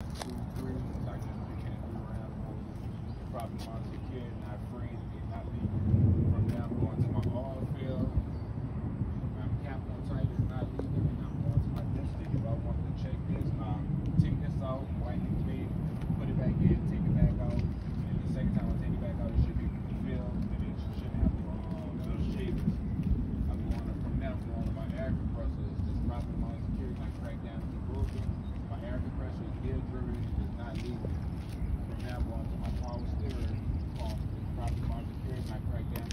two, three, like they can't be around for probably months a kid, not free, not legal. right there.